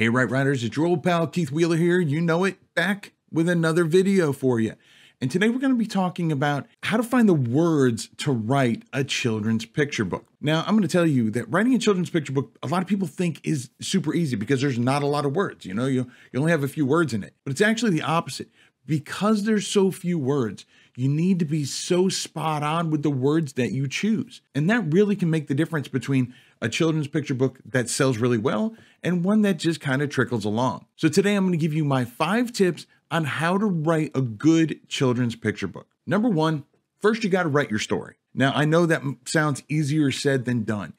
Hey, Right Riders, it's your old pal Keith Wheeler here. You know it, back with another video for you. And today we're going to be talking about how to find the words to write a children's picture book. Now, I'm going to tell you that writing a children's picture book, a lot of people think is super easy because there's not a lot of words. You know, you, you only have a few words in it, but it's actually the opposite. Because there's so few words, you need to be so spot on with the words that you choose. And that really can make the difference between a children's picture book that sells really well and one that just kind of trickles along. So today I'm going to give you my five tips on how to write a good children's picture book. Number one, first you got to write your story. Now, I know that sounds easier said than done,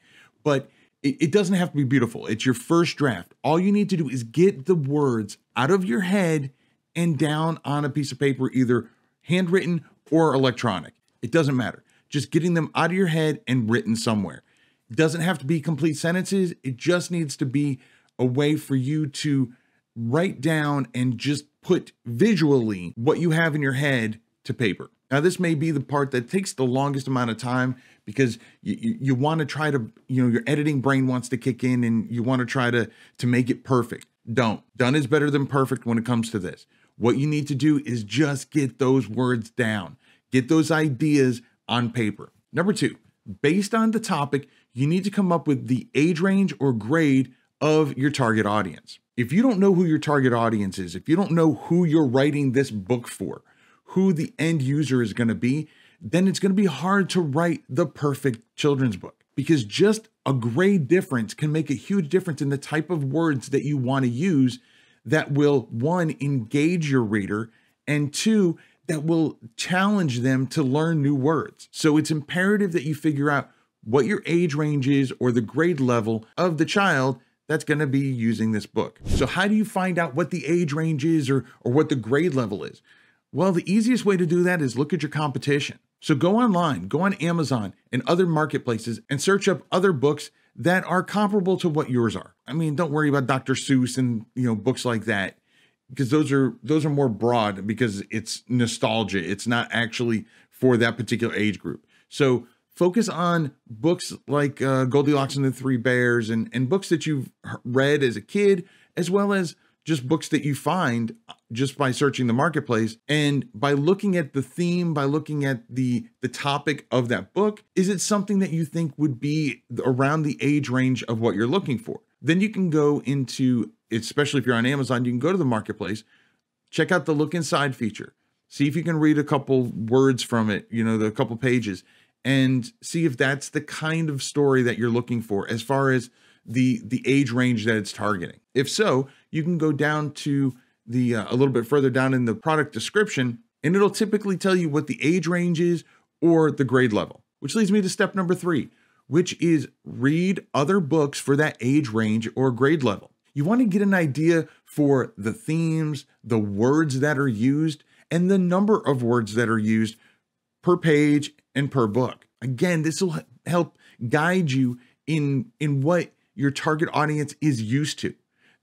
but it, doesn't have to be beautiful. It's your first draft. All you need to do is get the words out of your head and down on a piece of paper, either handwritten or electronic. It doesn't matter. Just getting them out of your head and written somewhere. Doesn't have to be complete sentences. It just needs to be a way for you to write down and just put visually what you have in your head to paper. Now, this may be the part that takes the longest amount of time because you, you, you want to try to, you know, your editing brain wants to kick in and you want to try to, to make it perfect. Don't. Done is better than perfect when it comes to this. What you need to do is just get those words down, get those ideas on paper. Number two, based on the topic, you need to come up with the age range or grade of your target audience. If you don't know who your target audience is, if you don't know who you're writing this book for, who the end user is going to be, then it's going to be hard to write the perfect children's book because just a grade difference can make a huge difference in the type of words that you want to use that will one engage your reader and two that will challenge them to learn new words. So it's imperative that you figure out what your age range is or the grade level of the child that's going to be using this book. So how do you find out what the age range is or or what the grade level is? Well, the easiest way to do that is look at your competition. So go online, go on Amazon and other marketplaces and search up other books that are comparable to what yours are. I mean, don't worry about Dr. Seuss and, you know, books like that because those are those are more broad because it's nostalgia. It's not actually for that particular age group. So focus on books like uh, Goldilocks and the Three Bears and and books that you've read as a kid as well as just books that you find uh, just by searching the marketplace. And by looking at the theme by looking at the the topic of that book is it something that you think would be around the age range of what you're looking for? Then you can go into especially if you're on Amazon you can go to the marketplace check out the look inside feature see if you can read a couple words from it you know the couple pages and see if that's the kind of story that you're looking for as far as the the age range that it's targeting. If so you can go down to the uh, a little bit further down in the product description and it'll typically tell you what the age range is or the grade level which leads me to step number three which is read other books for that age range or grade level. You want to get an idea for the themes the words that are used and the number of words that are used per page and per book again this will help guide you in in what your target audience is used to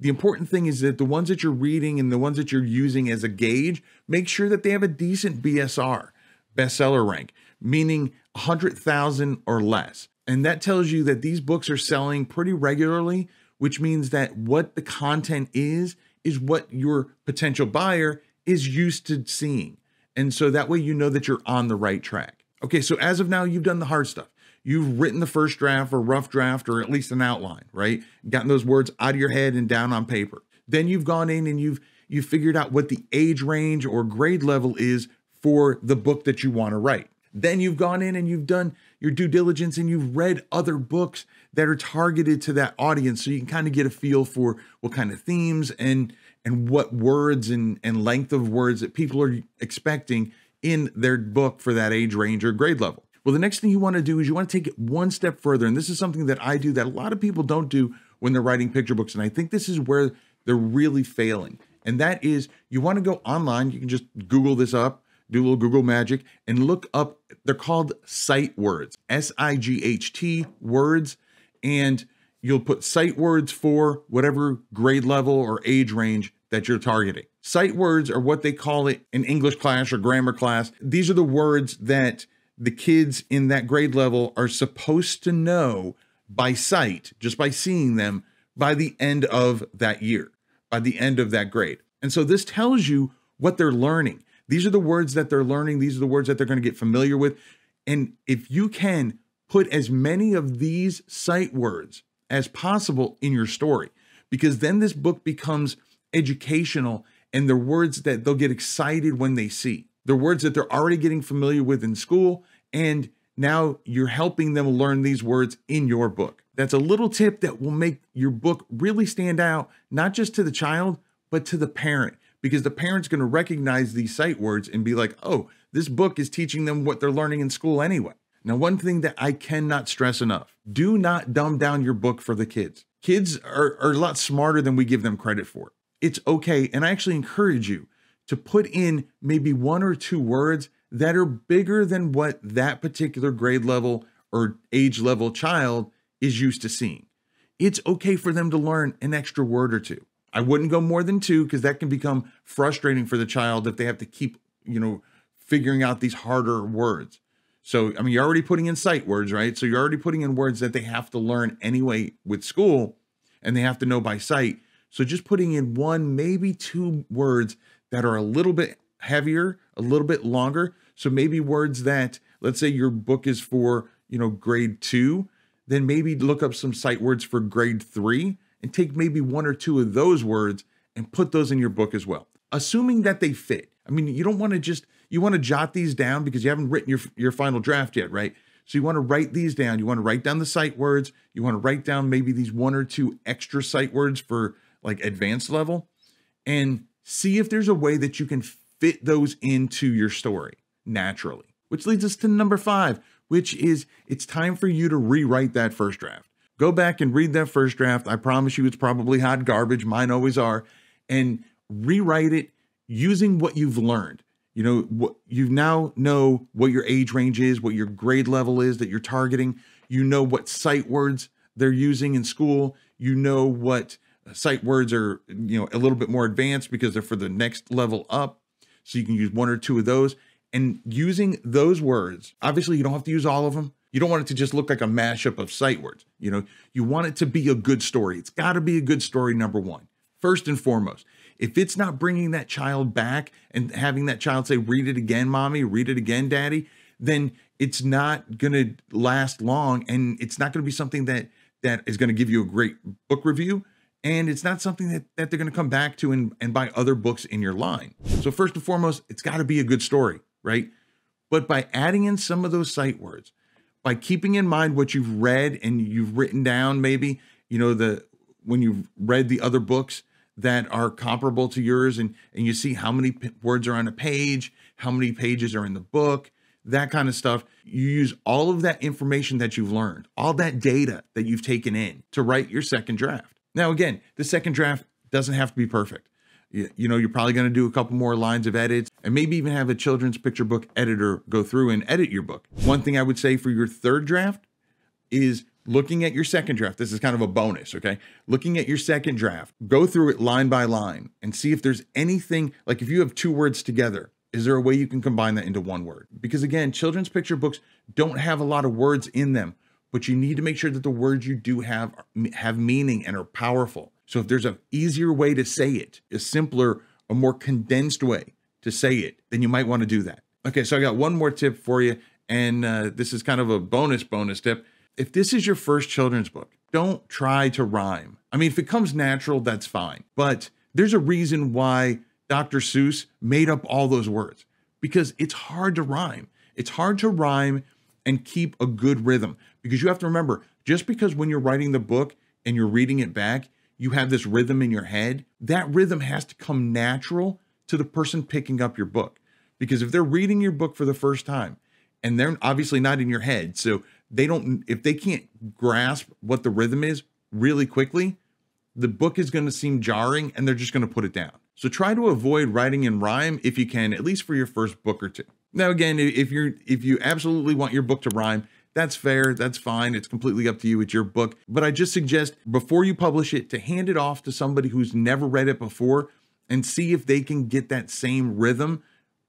the important thing is that the ones that you're reading and the ones that you're using as a gauge, make sure that they have a decent BSR, bestseller rank, meaning 100,000 or less. And that tells you that these books are selling pretty regularly, which means that what the content is, is what your potential buyer is used to seeing. And so that way you know that you're on the right track. Okay, so as of now, you've done the hard stuff you've written the first draft or rough draft or at least an outline, right? Gotten those words out of your head and down on paper. Then you've gone in and you've you've figured out what the age range or grade level is for the book that you want to write. Then you've gone in and you've done your due diligence and you've read other books that are targeted to that audience so you can kind of get a feel for what kind of themes and and what words and and length of words that people are expecting in their book for that age range or grade level. Well, the next thing you want to do is you want to take it one step further. And this is something that I do that a lot of people don't do when they're writing picture books. And I think this is where they're really failing. And that is you want to go online. You can just Google this up, do a little Google magic, and look up. They're called sight words, S I G H T words. And you'll put sight words for whatever grade level or age range that you're targeting. Sight words are what they call it in English class or grammar class. These are the words that the kids in that grade level are supposed to know by sight, just by seeing them, by the end of that year, by the end of that grade. And so this tells you what they're learning. These are the words that they're learning, these are the words that they're going to get familiar with. And if you can put as many of these sight words as possible in your story, because then this book becomes educational and they're words that they'll get excited when they see. They're words that they're already getting familiar with in school. And now you're helping them learn these words in your book. That's a little tip that will make your book really stand out, not just to the child, but to the parent, because the parent's going to recognize these sight words and be like, oh, this book is teaching them what they're learning in school anyway. Now, one thing that I cannot stress enough do not dumb down your book for the kids. Kids are, are a lot smarter than we give them credit for. It's okay. And I actually encourage you to put in maybe one or two words that are bigger than what that particular grade level or age level child is used to seeing. It's okay for them to learn an extra word or two. I wouldn't go more than two because that can become frustrating for the child if they have to keep, you know, figuring out these harder words. So, I mean, you're already putting in sight words, right? So you're already putting in words that they have to learn anyway with school and they have to know by sight. So just putting in one, maybe two words that are a little bit heavier, a little bit longer. So maybe words that, let's say your book is for, you know, grade two, then maybe look up some sight words for grade three and take maybe one or two of those words and put those in your book as well, assuming that they fit. I mean, you don't want to just, you want to jot these down because you haven't written your, your final draft yet, right? So you want to write these down. You want to write down the sight words. You want to write down maybe these one or two extra sight words for like advanced level and see if there's a way that you can fit those into your story naturally. Which leads us to number five, which is it's time for you to rewrite that first draft. Go back and read that first draft. I promise you it's probably hot garbage. Mine always are. And rewrite it using what you've learned. You know, what you now know what your age range is, what your grade level is that you're targeting. You know what sight words they're using in school. You know what sight words are, you know, a little bit more advanced because they're for the next level up. So you can use one or two of those. And using those words, obviously you don't have to use all of them. You don't want it to just look like a mashup of sight words. You know, you want it to be a good story. It's got to be a good story, number one, first and foremost. If it's not bringing that child back and having that child say, read it again, mommy, read it again, daddy, then it's not going to last long and it's not going to be something that that is going to give you a great book review and it's not something that, that they're going to come back to and, and buy other books in your line. So first and foremost, it's got to be a good story, right? But by adding in some of those sight words, by keeping in mind what you've read and you've written down, maybe, you know, the when you've read the other books that are comparable to yours and, and you see how many words are on a page, how many pages are in the book, that kind of stuff. You use all of that information that you've learned, all that data that you've taken in to write your second draft. Now, again, the second draft doesn't have to be perfect. You, you know, you're probably going to do a couple more lines of edits and maybe even have a children's picture book editor go through and edit your book. One thing I would say for your third draft is looking at your second draft. This is kind of a bonus, okay? Looking at your second draft, go through it line by line and see if there's anything like if you have two words together, is there a way you can combine that into one word? Because again, children's picture books don't have a lot of words in them, but you need to make sure that the words you do have have meaning and are powerful. So if there's an easier way to say it, a simpler, a more condensed way to say it, then you might want to do that. Okay, so I got one more tip for you, and uh, this is kind of a bonus bonus tip. If this is your first children's book, don't try to rhyme. I mean, if it comes natural, that's fine. But there's a reason why Dr. Seuss made up all those words because it's hard to rhyme. It's hard to rhyme and keep a good rhythm because you have to remember just because when you're writing the book and you're reading it back, you have this rhythm in your head, that rhythm has to come natural to the person picking up your book. Because if they're reading your book for the first time and they're obviously not in your head, so they don't, if they can't grasp what the rhythm is really quickly, the book is going to seem jarring and they're just going to put it down. So try to avoid writing in rhyme if you can, at least for your first book or two. Now, again, if you're if you absolutely want your book to rhyme, that's fair. That's fine. It's completely up to you. It's your book. But I just suggest before you publish it to hand it off to somebody who's never read it before and see if they can get that same rhythm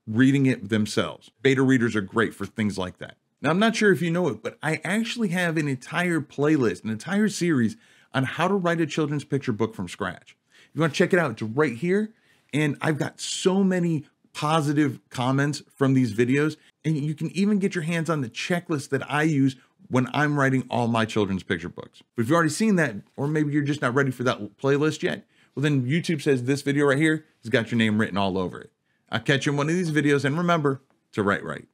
reading it themselves. Beta readers are great for things like that. Now, I'm not sure if you know it, but I actually have an entire playlist, an entire series on how to write a children's picture book from scratch. You want to check it out, it's right here. And I've got so many positive comments from these videos. And you can even get your hands on the checklist that I use when I'm writing all my children's picture books. But if you've already seen that, or maybe you're just not ready for that playlist yet, well, then YouTube says this video right here has got your name written all over it. I'll catch you in one of these videos. And remember to write right.